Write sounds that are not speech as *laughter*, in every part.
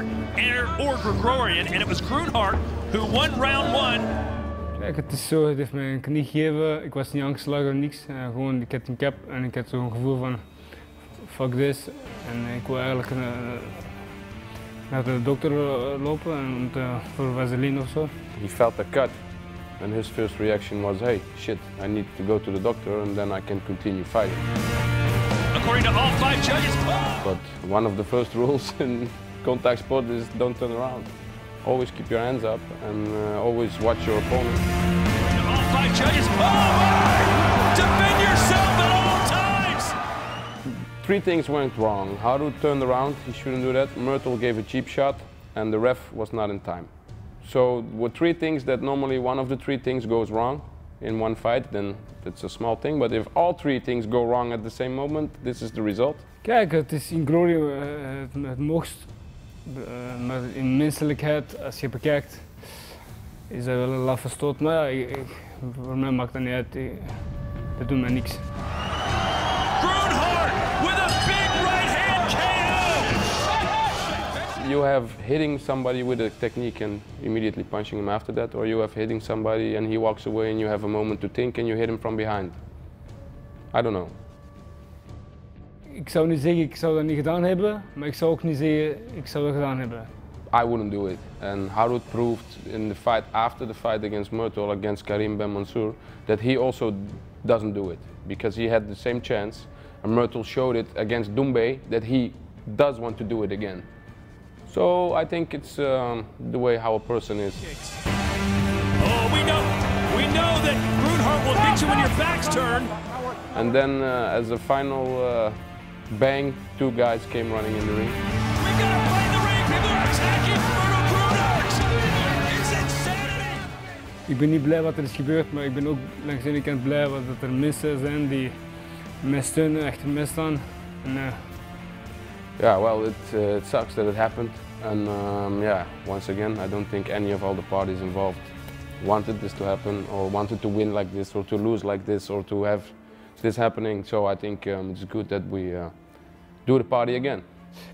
Grunhart or Grigorian, and it was Grunhart who won round one. Kijk, het is zo, het heeft mij een knie gegeven. Ik was niet aangslagen of niks. Uh, gewoon, ik had een cap en ik had zo'n gevoel van fuck this. En ik wil eigenlijk uh, naar de dokter lopen en, uh, voor vaseline of zo. He felt a cut and his first reaction was, hey, shit, I need to go to the doctor and then I can continue fighting. According to all five judges. But one of the first *laughs* rules in contact sport is don't turn around. Always keep your hands up and uh, always watch your opponent. Five judges. Oh my! Defend yourself at all times! Three things went wrong. Harut turned around, he shouldn't do that. Murthel gave a cheap shot and the ref was not in time. So with three things that normally one of the three things goes wrong in one fight, then it's a small thing. But if all three things go wrong at the same moment, this is the result. Kijk, het is in Glory uh, het, het moogst uh, Eh, maar in menselijkheid, als je bekijkt, is dat wel een laffe stoot. Maar ja, ik, ik, voor mij maakt dat niet uit. Ik, dat doet mij niks. Groenhart with a big right hand KO! You have hitting somebody with a technique and immediately punching him after that, or you have hitting somebody and he walks away and you have a moment to think and you hit him from behind. I don't know. Ik zou niet zeggen ik zou dat niet gedaan hebben, maar ik zou ook niet zeggen ik zou dat gedaan hebben. I wouldn't do it. And Harut proved in the fight after the fight against Murthel, against Karim Ben Mansour, that he also doesn't do it because he had the same chance. And Murthel showed it against Doumbé that he does want to do it again. So I think it's um, the way how a person is. Oh, we know, we know that Groenhart will hit you when your back's turned. And then uh, as a final uh, bang, two guys came running in the ring. We've got to play the ring. People are attacking Murthel Groenhart. It's insanity. Ik ben niet blij wat er is gebeurd, maar ik ben ook langs de ene kant blij dat er mensen zijn die mij steunen, achter mij staan. En, uh, Yeah, well, it, uh, it sucks that it happened. And um, yeah, once again, I don't think any of all the parties involved wanted this to happen or wanted to win like this or to lose like this or to have this happening. So I think um, it's good that we uh, do the party again.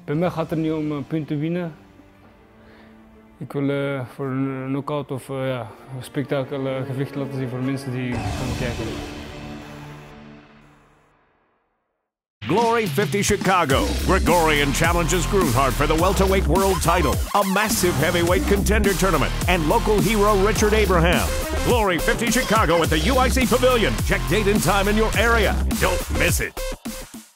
bij mij gaat het niet om een punt te winnen. Ik wil uh, voor een knockout of uh, ja, een spektakel uh, gevecht laten zien voor mensen die gaan kijken. Glory 50 Chicago. Grigorian challenges Groenhart for the welterweight world title, a massive heavyweight contender tournament, and local hero Richard Abraham. Glory 50 Chicago at the UIC Pavilion. Check date and time in your area. Don't miss it.